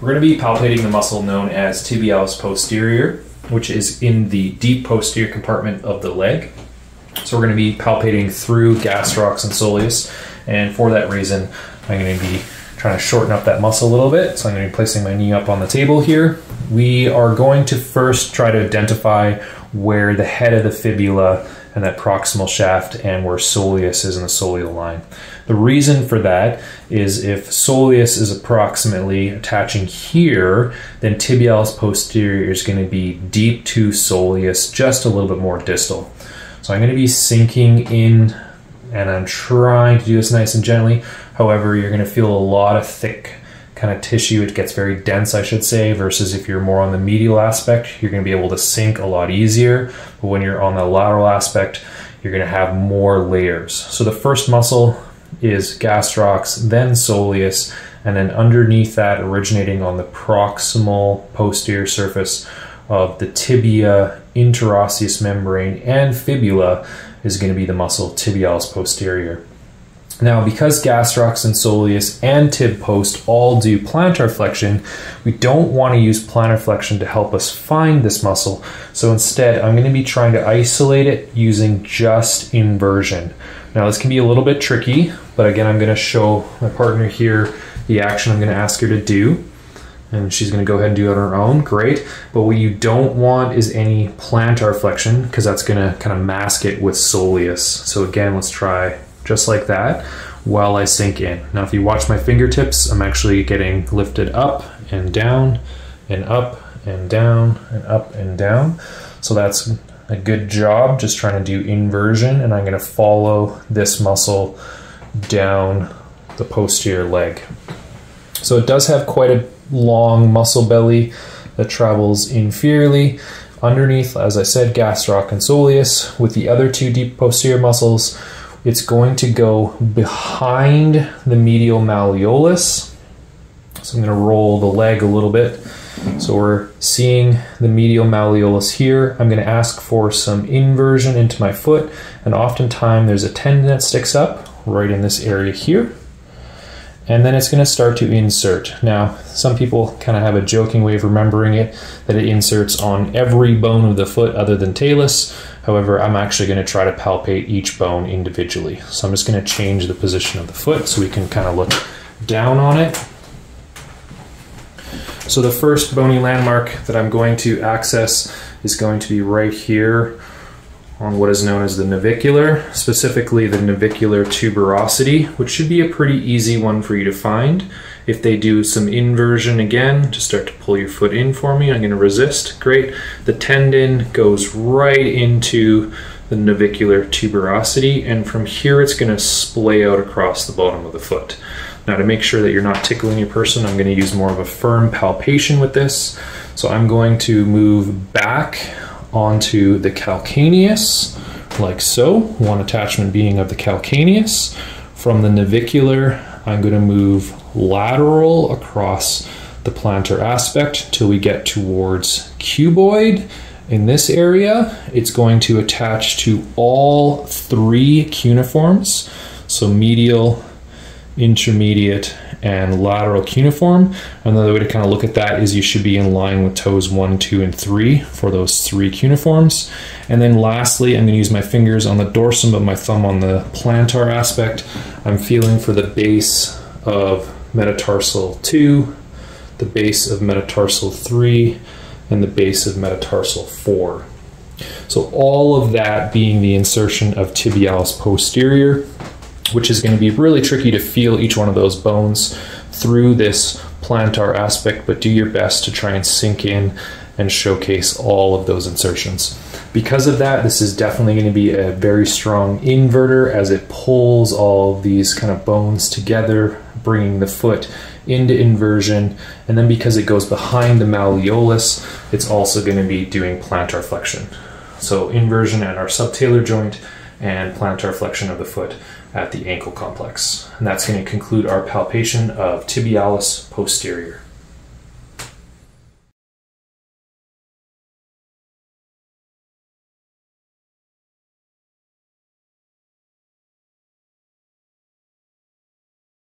We're going to be palpating the muscle known as tibialis posterior, which is in the deep posterior compartment of the leg. So we're going to be palpating through gastrocs and soleus, and for that reason, I'm going to be trying to shorten up that muscle a little bit. So I'm going to be placing my knee up on the table here. We are going to first try to identify where the head of the fibula and that proximal shaft and where soleus is in the soleal line. The reason for that is if soleus is approximately attaching here, then tibialis posterior is going to be deep to soleus, just a little bit more distal. So I'm going to be sinking in and I'm trying to do this nice and gently. However, you're going to feel a lot of thick kind of tissue. It gets very dense, I should say, versus if you're more on the medial aspect, you're going to be able to sink a lot easier. But when you're on the lateral aspect, you're going to have more layers. So the first muscle is gastrocs, then soleus, and then underneath that, originating on the proximal posterior surface of the tibia, interosseous membrane, and fibula is going to be the muscle tibialis posterior. Now, because gastrocs and soleus and tib post all do plantar flexion, we don't want to use plantar flexion to help us find this muscle. So instead, I'm going to be trying to isolate it using just inversion. Now, this can be a little bit tricky, but again, I'm going to show my partner here the action I'm going to ask her to do. And she's going to go ahead and do it on her own. Great. But what you don't want is any plantar flexion because that's going to kind of mask it with soleus. So again, let's try just like that while I sink in. Now, if you watch my fingertips, I'm actually getting lifted up and down and up and down and up and down. So that's a good job just trying to do inversion and I'm going to follow this muscle down the posterior leg. So it does have quite a long muscle belly that travels inferiorly underneath, as I said, gastroc and soleus with the other two deep posterior muscles it's going to go behind the medial malleolus. So I'm going to roll the leg a little bit. So we're seeing the medial malleolus here. I'm going to ask for some inversion into my foot, and oftentimes there's a tendon that sticks up right in this area here. And then it's going to start to insert. Now, some people kind of have a joking way of remembering it that it inserts on every bone of the foot other than talus. However, I'm actually going to try to palpate each bone individually. So I'm just going to change the position of the foot so we can kind of look down on it. So the first bony landmark that I'm going to access is going to be right here on what is known as the navicular, specifically the navicular tuberosity, which should be a pretty easy one for you to find. If they do some inversion again, to start to pull your foot in for me, I'm going to resist. Great. The tendon goes right into the navicular tuberosity, and from here it's going to splay out across the bottom of the foot. Now to make sure that you're not tickling your person, I'm going to use more of a firm palpation with this. So I'm going to move back onto the calcaneus, like so, one attachment being of the calcaneus. From the navicular, I'm going to move lateral across the plantar aspect till we get towards cuboid. In this area, it's going to attach to all three cuneiforms, so medial, intermediate, and lateral cuneiform. Another way to kind of look at that is you should be in line with toes one, two, and three for those three cuneiforms. And then lastly, I'm going to use my fingers on the dorsum of my thumb on the plantar aspect. I'm feeling for the base of metatarsal 2, the base of metatarsal 3, and the base of metatarsal 4. So all of that being the insertion of tibialis posterior, which is going to be really tricky to feel each one of those bones through this plantar aspect, but do your best to try and sink in and showcase all of those insertions. Because of that, this is definitely going to be a very strong inverter as it pulls all of these kind of bones together, bringing the foot into inversion. And then because it goes behind the malleolus, it's also going to be doing plantar flexion. So inversion at our subtalar joint and plantar flexion of the foot at the ankle complex. And that's going to conclude our palpation of tibialis posterior.